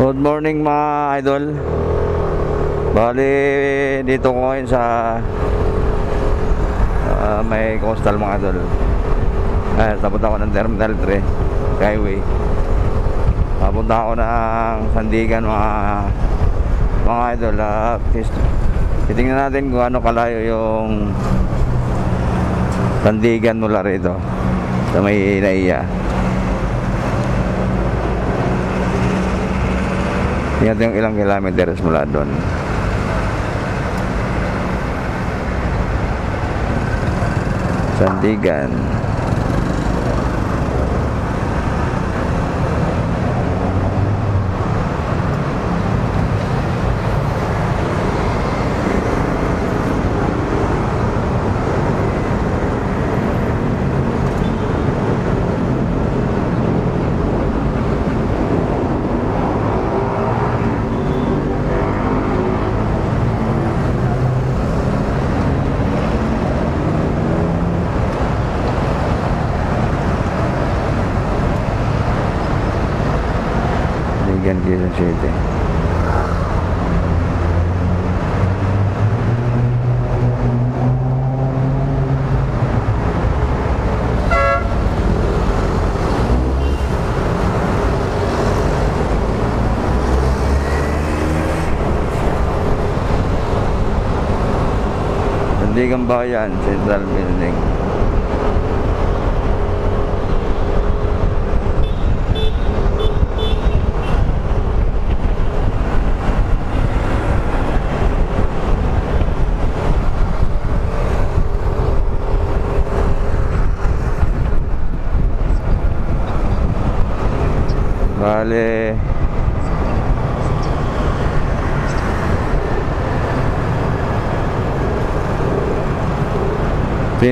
Good morning mga idol. Bali dito ko ngayon sa ah, may coastal mga idol. Ay, tapos ako ng Terminal 3 Skyway Papunta ako ng Sandigan mga mga idol. Uh, Titingnan natin kung ano kalayo yung Sandigan mula rito sa may naiya Tingnan natin yung ilang kilometers mula doon. Sandigan, Sandigan Bayan Central Building Vale.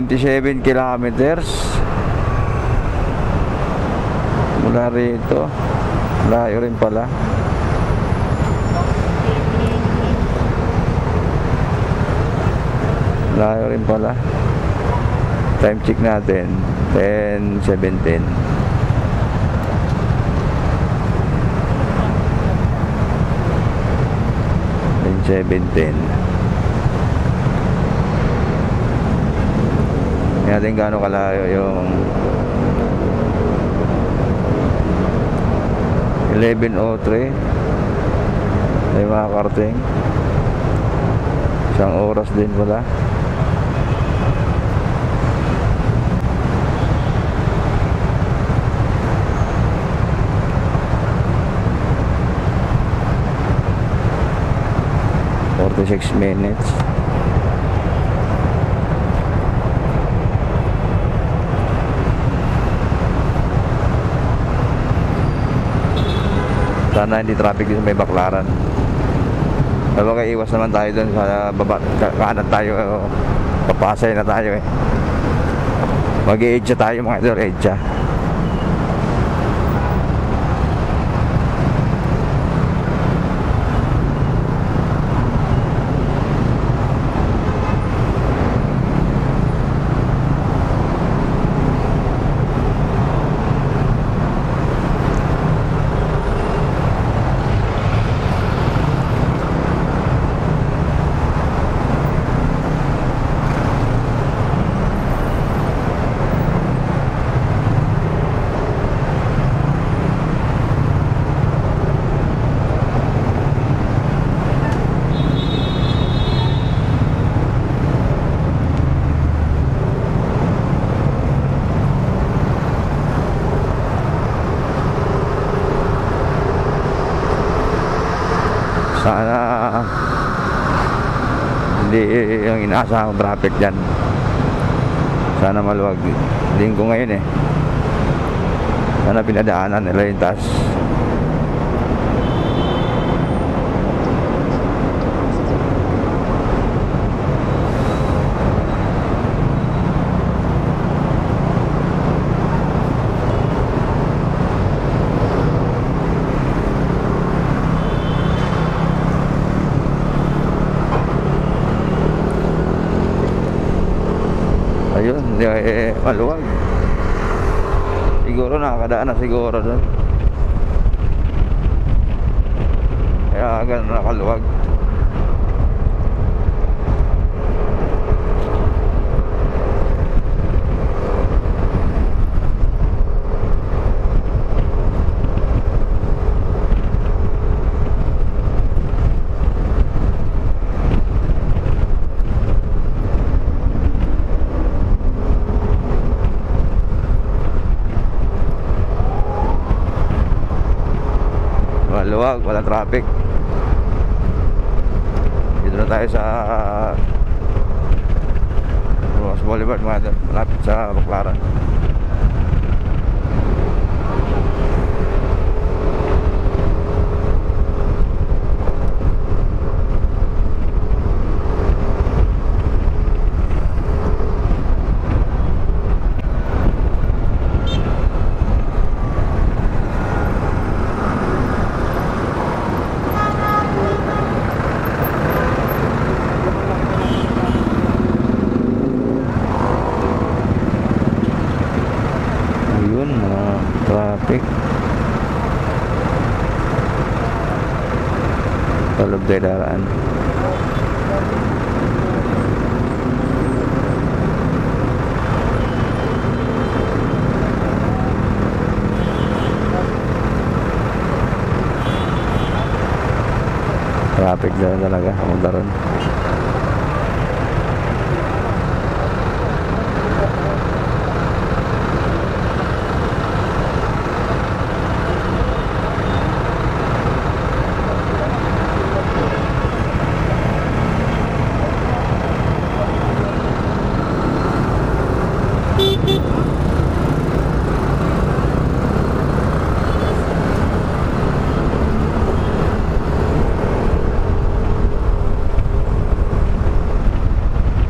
27 kilometers. Mula rito. Layo rin pala. Layo rin pala. Time check natin. 10.17 10.17 Tingnan natin gaano kalayo yung 11.03 Ay mga karting. Isang oras din pala. Forty-six minutes. Sana hindi traffic dito may baklaran. Pero kaya iwas naman tayo doon sa baba, ka- kanan tayo. Papasay na tayo eh. Mag-i-edge tayo mga idol, edge sana hindi yung inaasahang traffic dyan. Sana maluwag. Linggo ngayon eh. Sana pinadaanan nila yung taas ayun eh, maluwag Siguro nakakadaan na siguro doon. Kaya ganun nakaluwag. Maluwag, wala traffic. Dito na tayo sa Ross Boulevard mga idol. Malapit sa Baclaran. Ayun, mga traffic. Talog tayo daraan. Traffic na talaga, pumunta ron.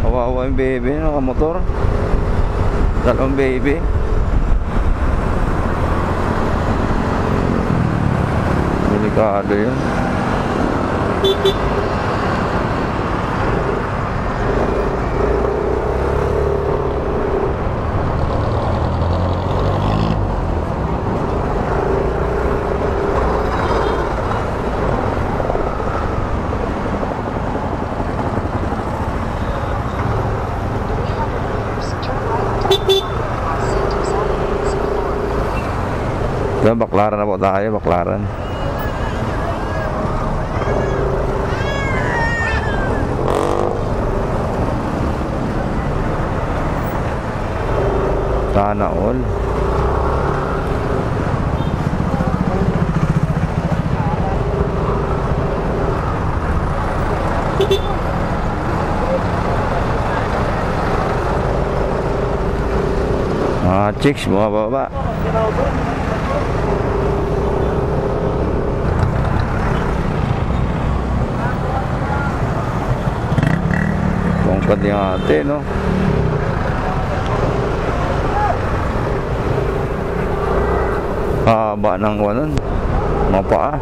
Kawawa yung baby, nakamotor. Dalawang baby. Delikado yun. Diyan, baklaran na po tayo, baklaran. Sana all. Mga chicks, mga baba. Tungkad yung ate, no? Haba ng wanon. Mga paa.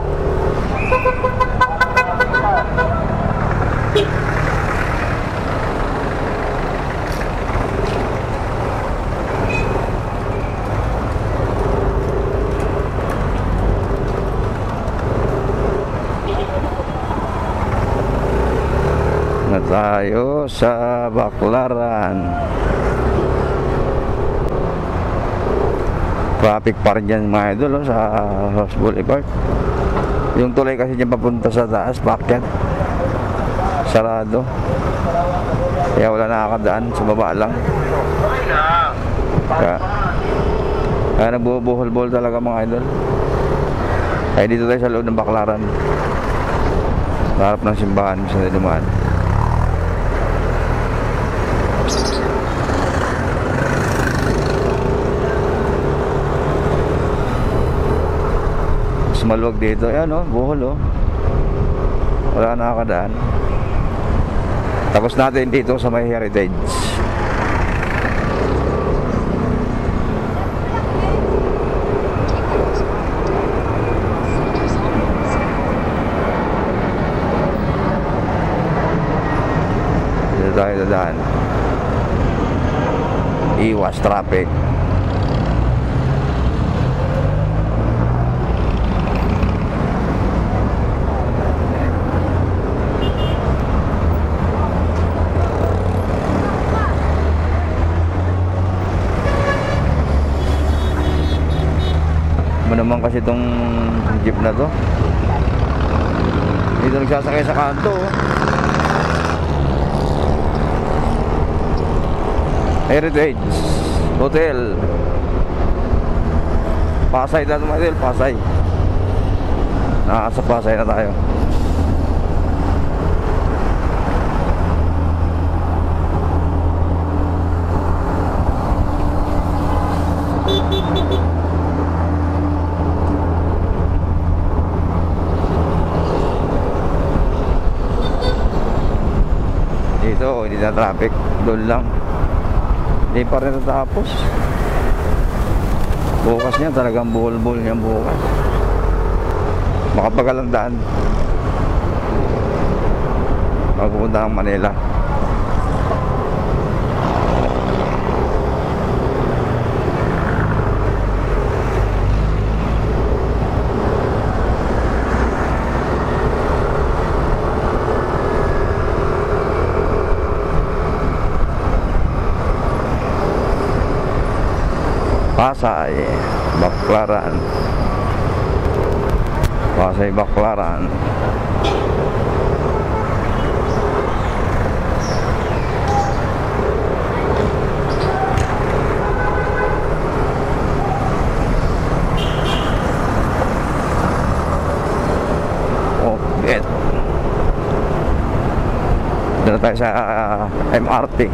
na sa Baklaran. Traffic pa rin dyan mga idol oh, sa Ross Boulevard. Yung tulay kasi dyan papunta sa taas pakyat sarado. Kaya wala nakakadaan sa baba lang. Kaya, kaya nagbubuhol-buhol talaga mga idol. Kaya dito tayo sa loob ng Baklaran. Harap ng simbahan sa dumaan maluwag dito. Ayan o, buhol o. Wala nakakadaan. Tapos natin dito sa may heritage. Dito tayo dadaan. Iwas traffic. Ano naman kasi itong jeep na to? Dito nagsasakay sa kanto. oh. Heritage Hotel. Pasay na ito Pasay. Nakasa Pasay na tayo. Dito, hindi na traffic. Doon lang. Hindi pa rin natapos. Bukas niya talagang buhol-buhol niyan bukas. Makapagalang daan. Magpupunta ng Manila. Pasay, Baklaran. Pasay, Baklaran. Oh, bet. Doon na tayo sa ah, MRT.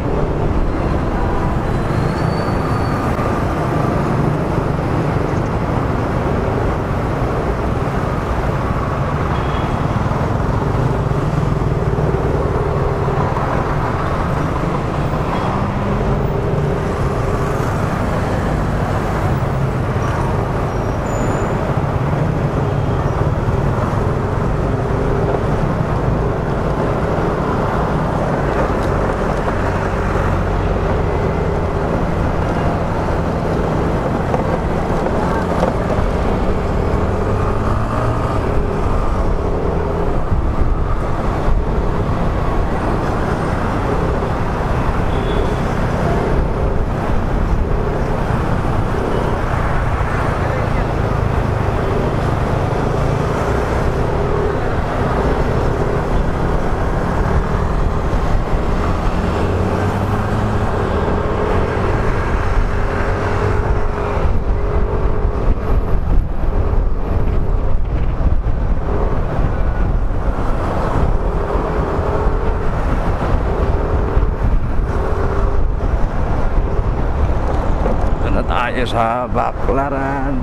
Doon na tayo sa Baklaran.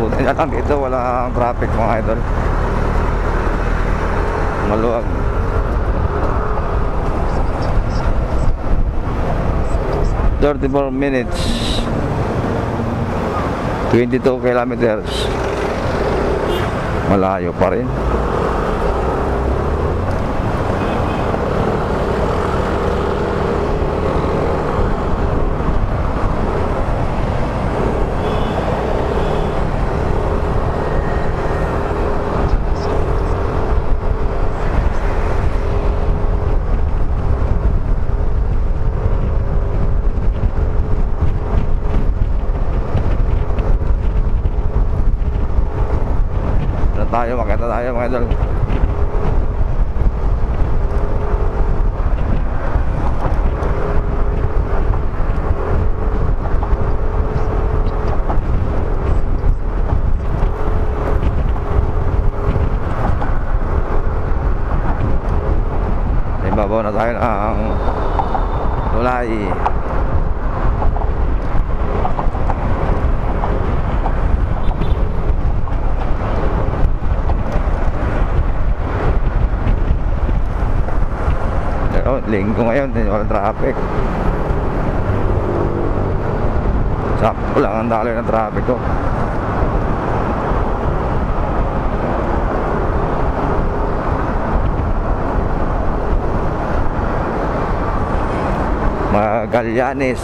Buti na lang dito, walang traffic mga idol. Maluwag. Thirty-four minutes. 22 kilometers. Malayo pa rin. Ano tayo, makita tayo mga idol. Ibabaw na tayo ng tulay. Pero linggo ngayon, walang traffic. Sakto lang ang daloy ng traffic ko. Magallanes.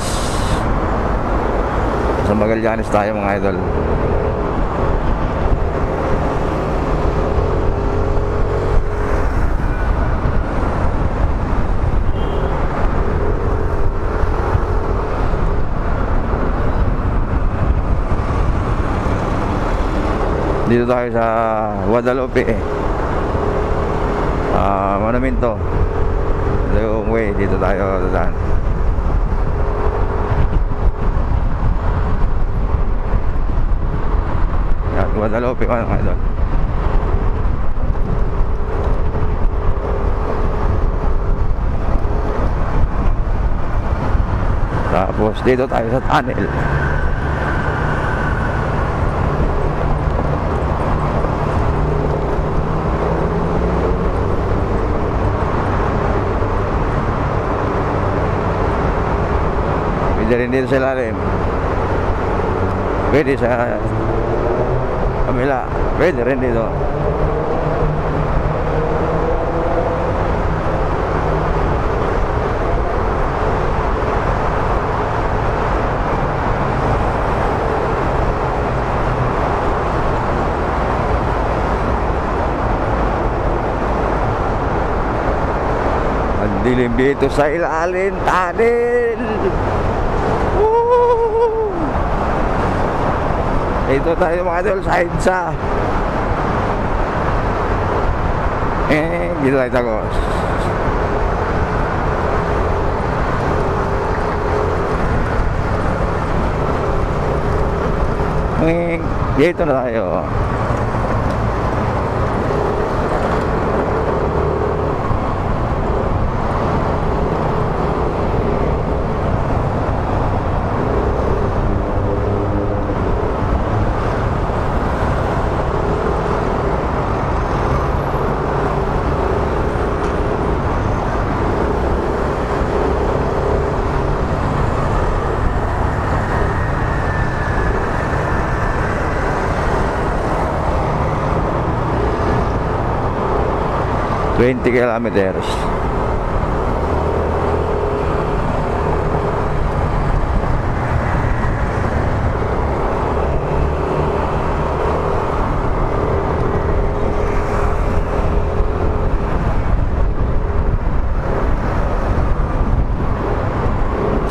Sa Magallanes tayo mga idol. Dito tayo sa Guadalupe. Uh, monumento. Long way dito tayo dadaan Guadalupe mga idol. Tapos dito tayo sa tunnel. Pwede rin dito sa lalim. Pwede sa kabila. Pwede rin dito. Ang dilim dito sa ilalim tunnel. Dito tayo mga idol sa. Eh, dito tayo tagos. Eh, dito na tayo. Twenty kilometers.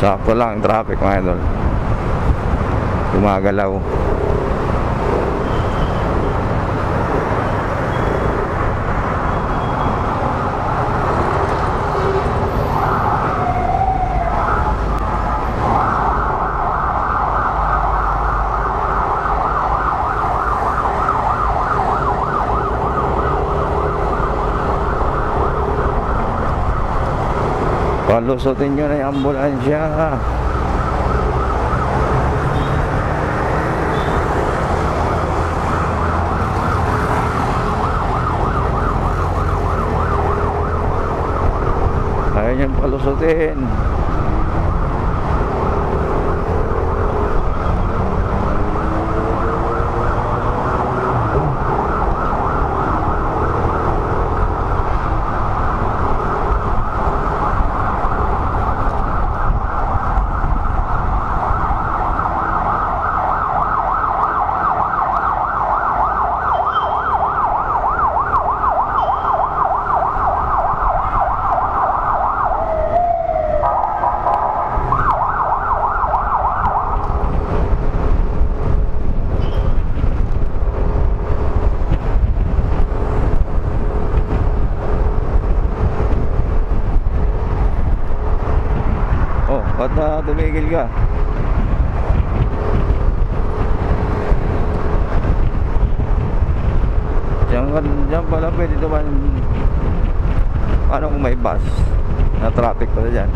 Sakto lang ang traffic mga idol. Gumagalaw. Palusutin nyo na yung ambulansya. Ayaw niyang palusutin. Oh, ba't na tumigil ka? Diyan, ka, diyan pala pwede naman Paano kung may bus na traffic pala dyan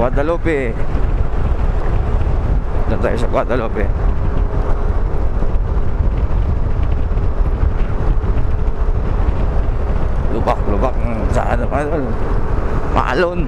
Guadalupe Doon tayo sa Guadalupe Lubak-lubak sa ano Maalon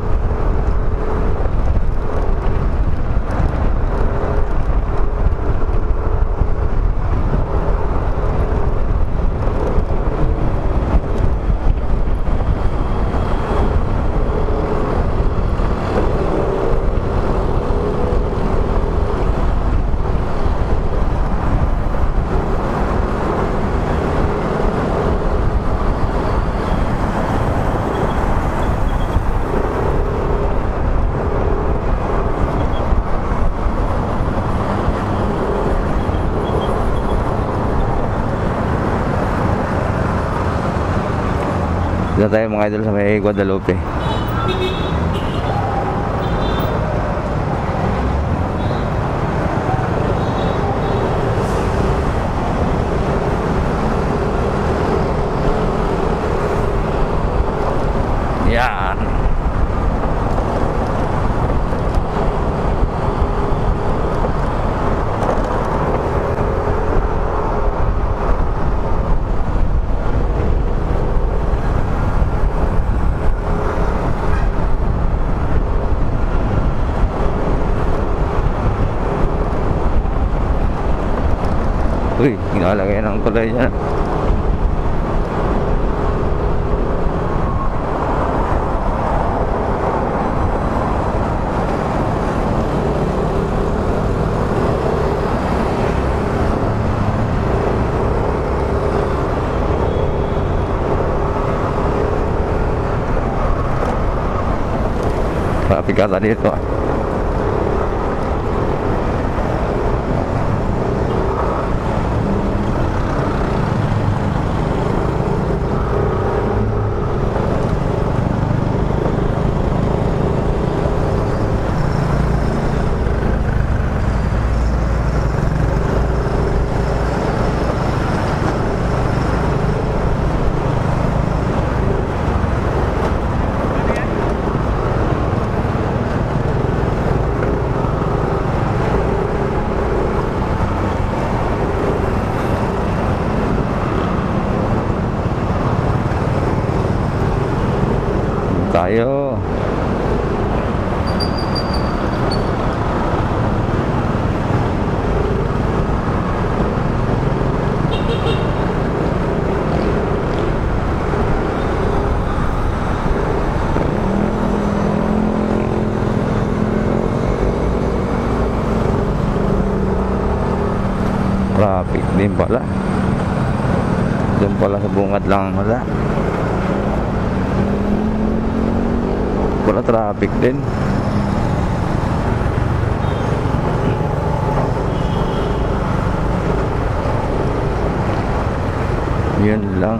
mga idol sa may Guadalupe. Yan. Uy, ginalagay ng kulay dyan. Traffic ata dito ah. tayo traffic din pala doon pala sa bungad lang wala wala traffic din. Yun lang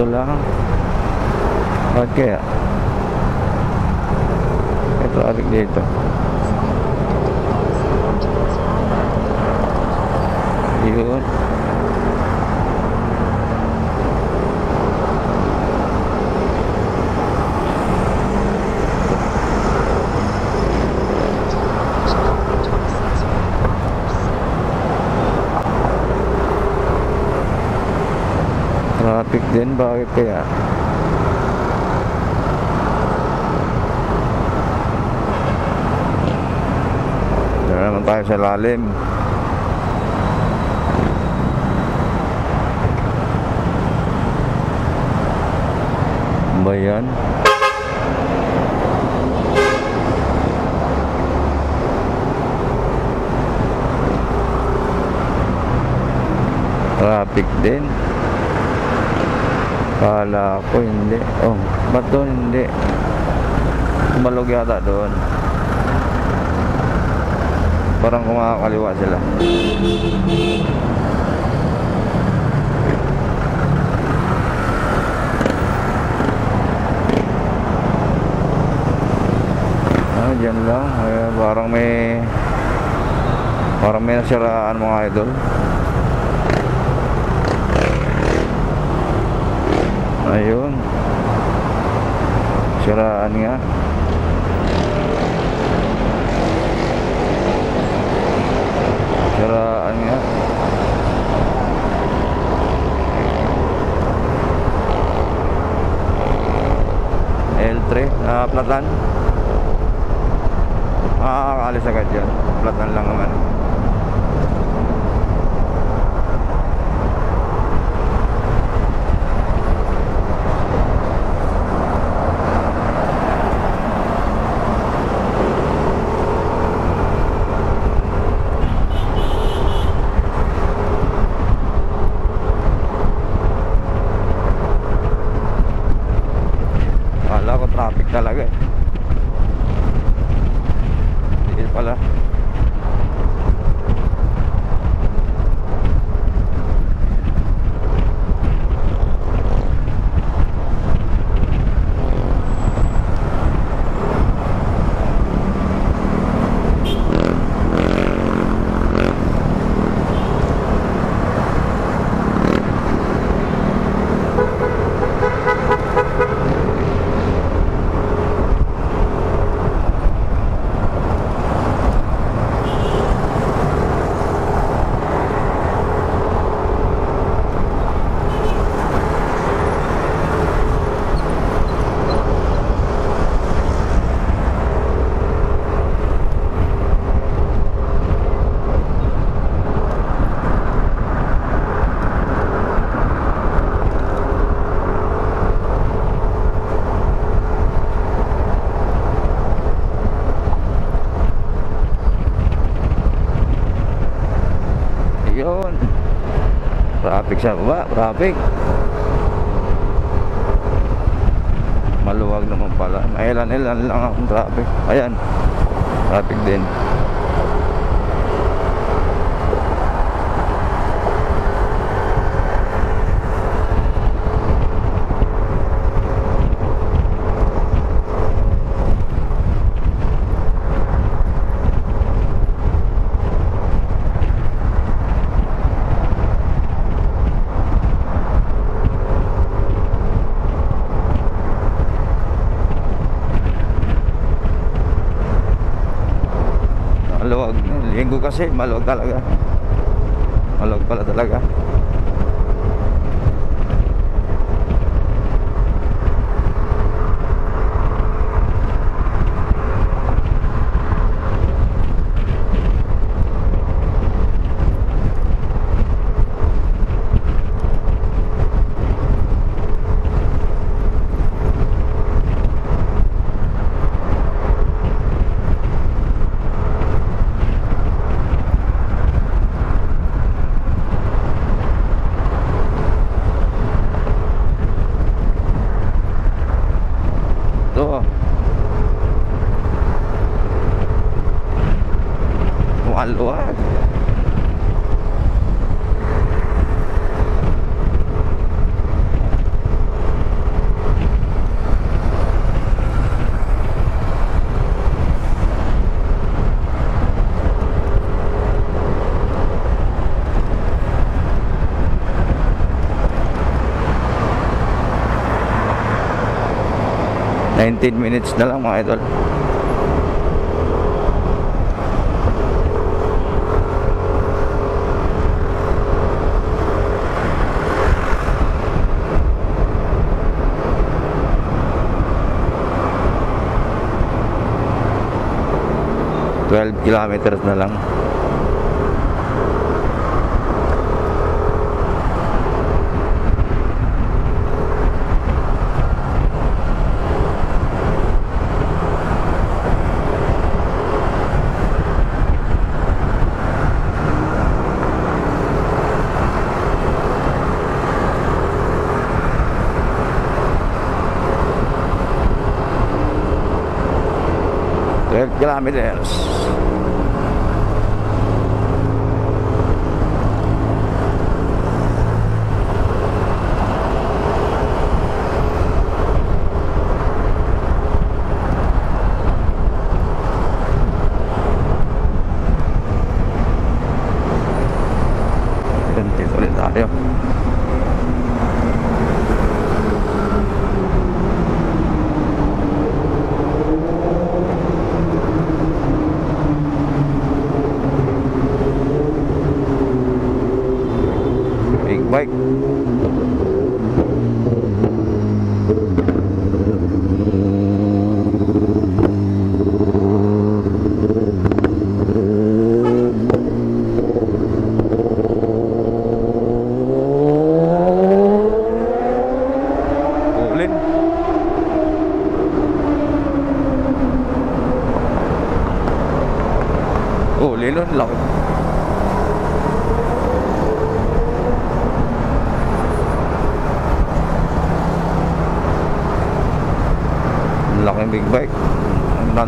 Ah, dito lang. Bakit kaya? May traffic dito. Din, bakit kaya? Dito naman tayo sa lalim. Ano Ba yan? Traffic din. Kala ko hindi. Oh, ba't doon hindi? Tumalog yata doon. Parang kumakakaliwa sila. Ah, dyan lang. Ay, parang may parang may nasiraan mga idol. Ayun. Siraan nga. Siraan nga. L3 na platan. Makakaalis agad yun. Platan lang naman. Ayun. Traffic sa baba, traffic. Maluwag naman pala. May ilan-ilan lang akong traffic. Ayan. Traffic din. Maluwag. Linggo kasi, maluwag talaga. Maluwag pala talaga. 15 minutes na lang mga idol. Twelve kilometers na lang. Twelve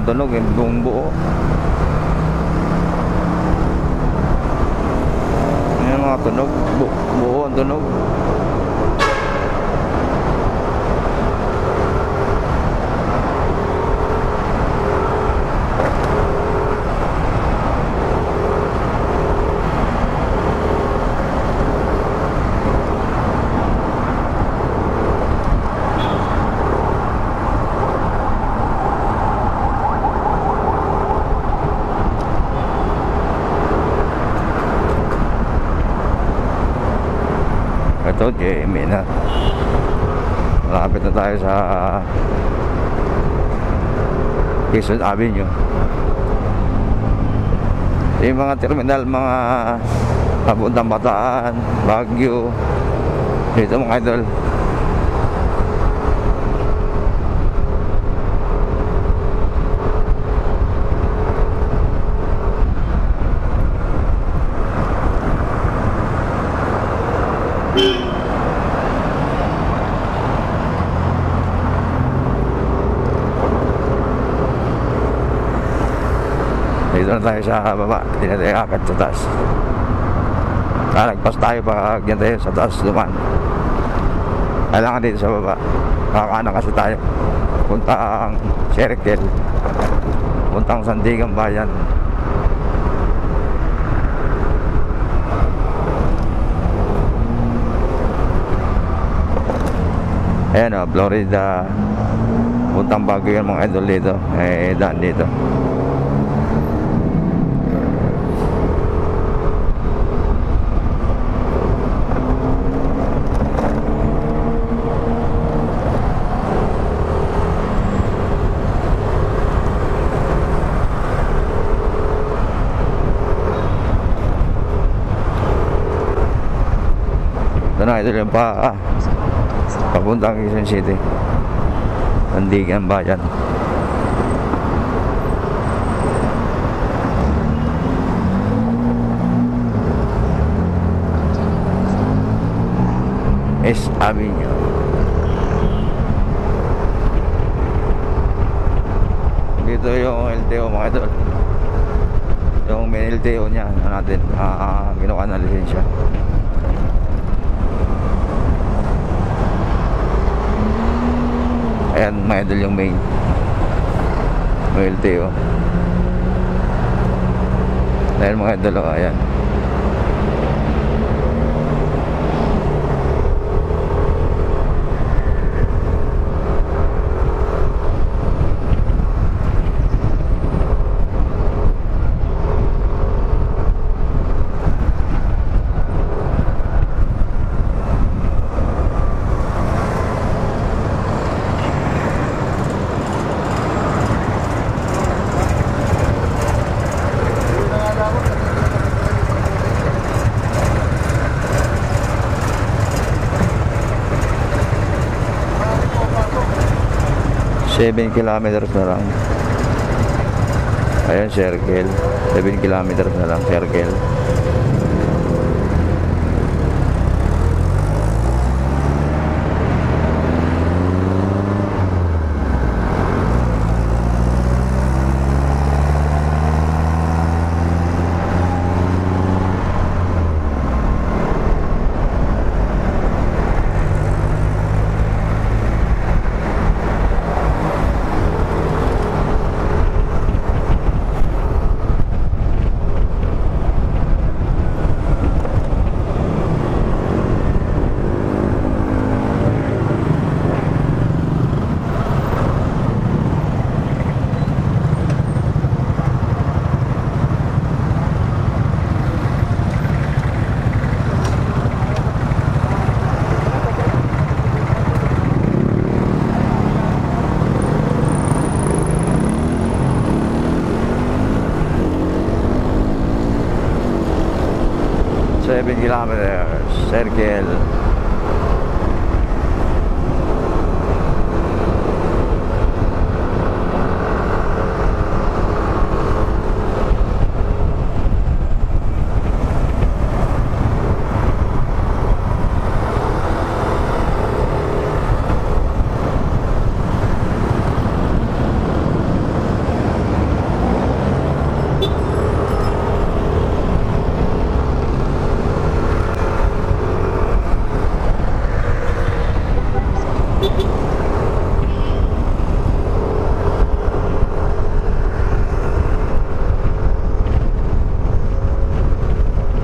Nantunog, yung buong buo. Yan mga tunog. Bu buo ang tunog. Ito, JMA na. Malapit na tayo sa Quezon Avenue. Yung mga terminal, mga papuntang Bataan, Baguio. Dito mga idol. Dito na tayo sa baba. Hindi na tayo akad sa taas. Lalagpas tayo pag yan tayo sa taas duman. Kailangan dito sa baba. Nakakaana kasi tayo. Puntang Circle. Puntang Sandigan Bayan. Ayan o, Florida. Puntang bago yung mga idol dito. Eh, daan dito. Na, ito yung pa, ah, papuntang Quezon City. Andigan Bayan. S Avenue. Dito yung LTO mga idol. Yung main LTO niya ano natin, ah, ginawa na lisensya. Ayan mga idol yung main. May LTO Dahil mga idol oh, ayan Seven kilometers na lang. Ayan circle 7 kilometers na lang circle Seven kilometers circle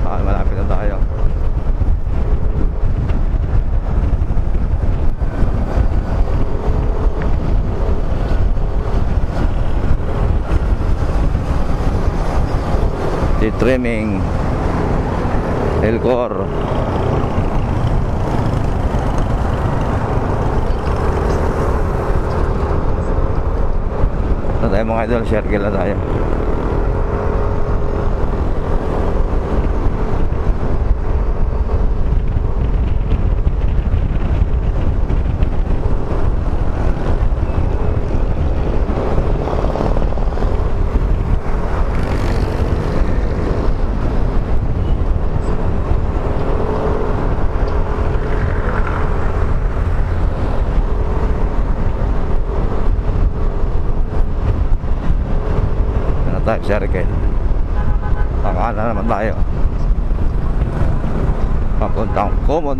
Ah, malapit na tayo. The trimming Elcor tayo mga idol. Circle na tayo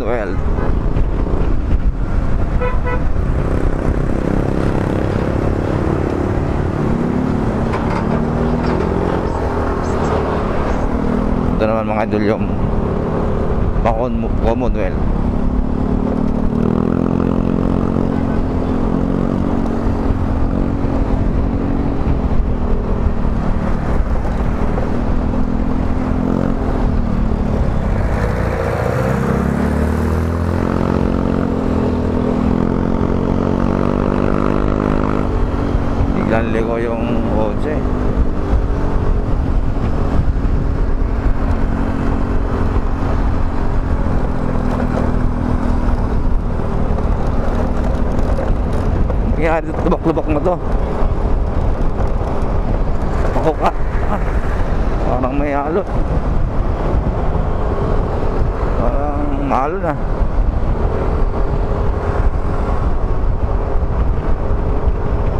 papuntang Commonwealth ito naman mga idol yung Pacon- Commonwealth biglang ligo yung kotse nangyari dito lubak-lubak na to. Ako ka. Parang may halo. Parang mahalo na.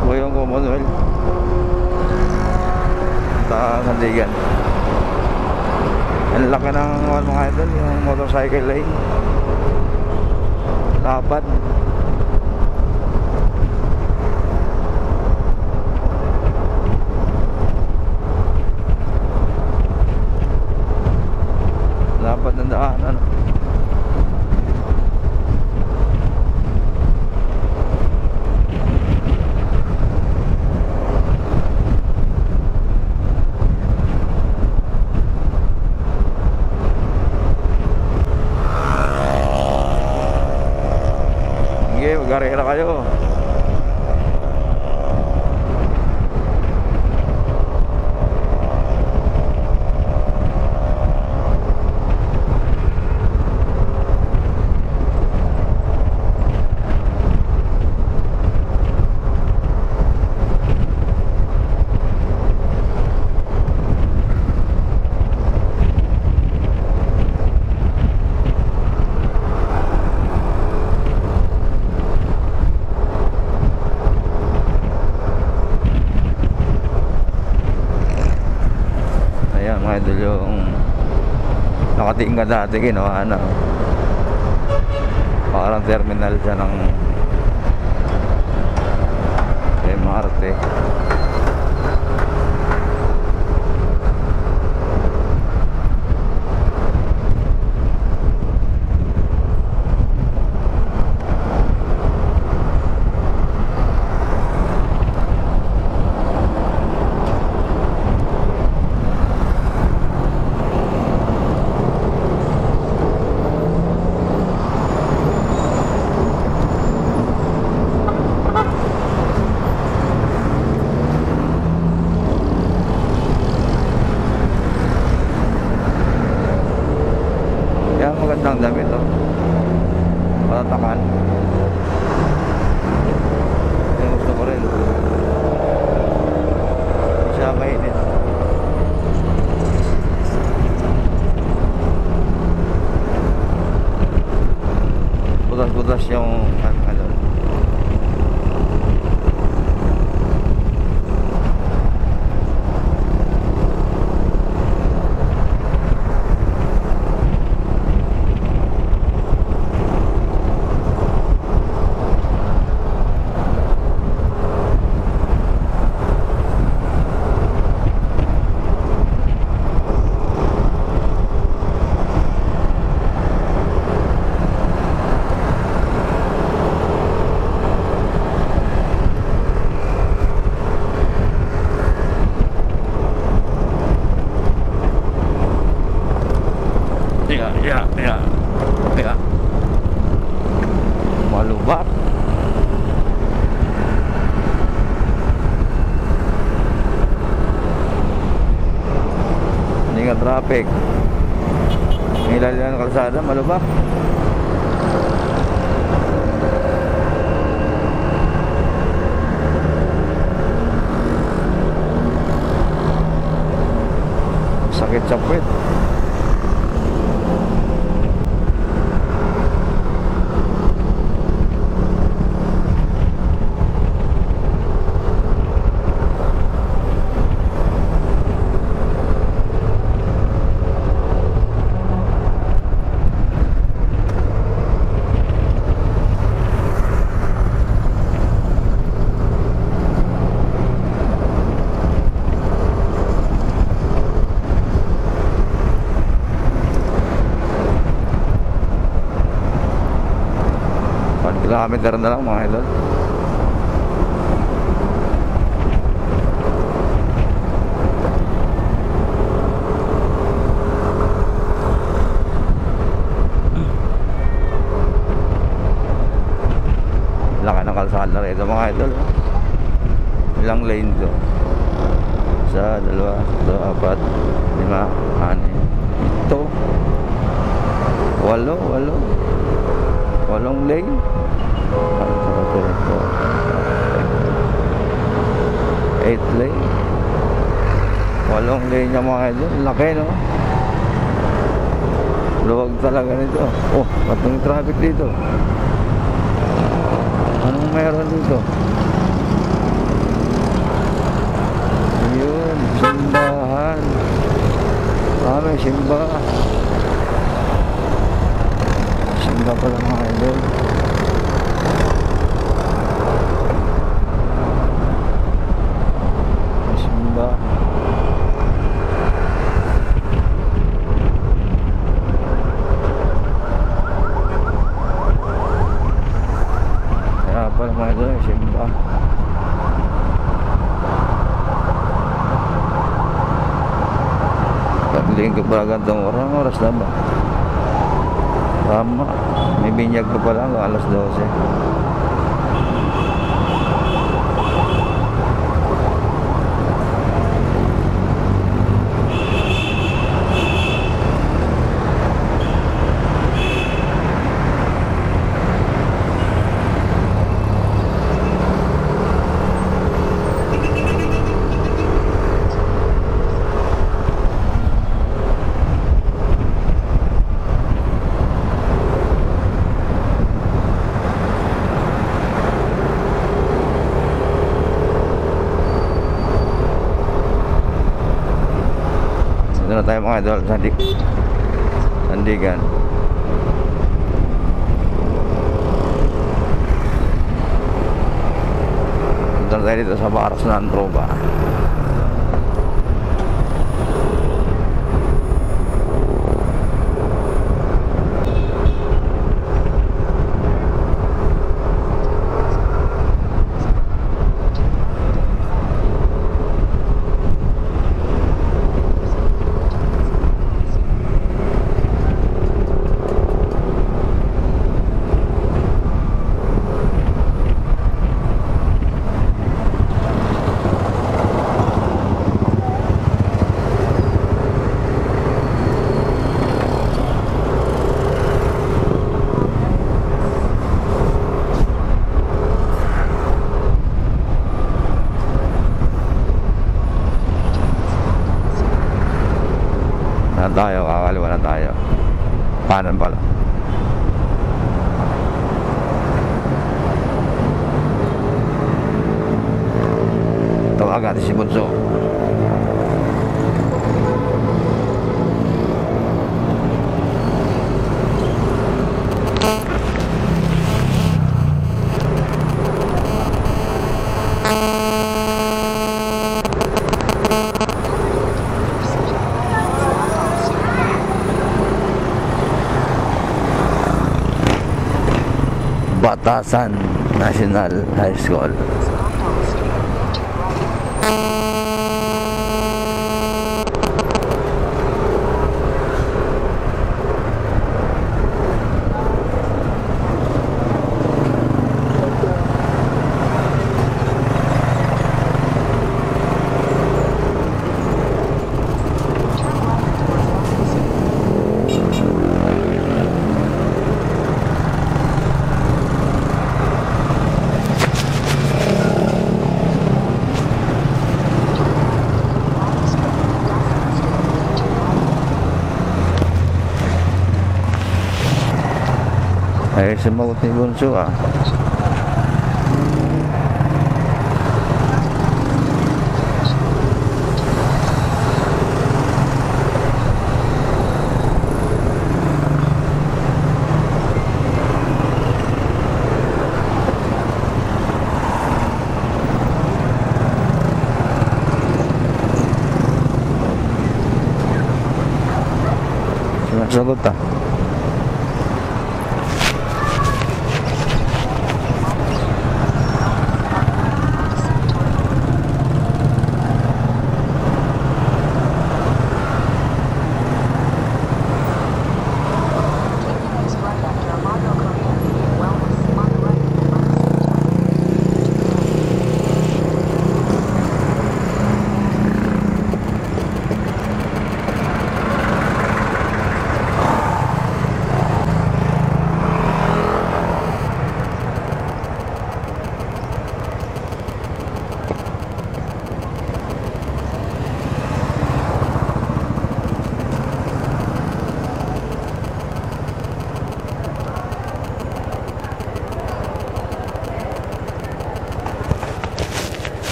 Ito yung Commonwealth sa Sandigan ang laki ng ano, mga idol yung motorcycle lane. Dapat dapat ng daan ano Sige, mag-arera kayo. Ayan mga idol yung nakatingin ka dati ginawa na parang terminal siya ng MRT Kaya magandang damit oh. Patatakan. Yung gusto ko rin. Hindi siya mainit. Butas-butas yung ano, ano. Iya, iya, iya. Iya. Malubak. Hindi nga traffic. Hilal yan ang kalsada, malubak. Sakit sa puwet. Kilometer na lang mga idol. Laki ng kalsada rito mga idol. oh. Ilang lane to? Isa, dalawa, tatlo, apat, lima, anim. Ito. Walo, walo. Walong lane. One, two, three, four, five, Eight lane. Walong lane niya mga idol. Laki no? Luwag talaga nito. Oh, patong traffic dito. Anong meron dito? Yun, simbahan. Ah, may simba. Simba pala mga idol. May simba. Kaya pala mga idol, may simba. Pala gantong oras, na ba? Tama. May binyag pa pala alas 12. Dito na tayo mga idol, sandig. Sandigan. Dito na tayo dito sa Baras ng Troba. Na tayo, kakaliwa na tayo. Panan pala. Tawagan si Bunso. Batasan National High School. Ay, sumagot ni Bunso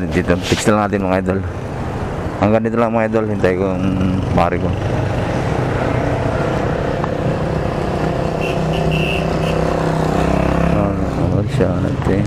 natin dito. Fix na natin mga idol. Hanggang dito lang mga idol. Hintay ko yung pare ko. Oh, siya natin.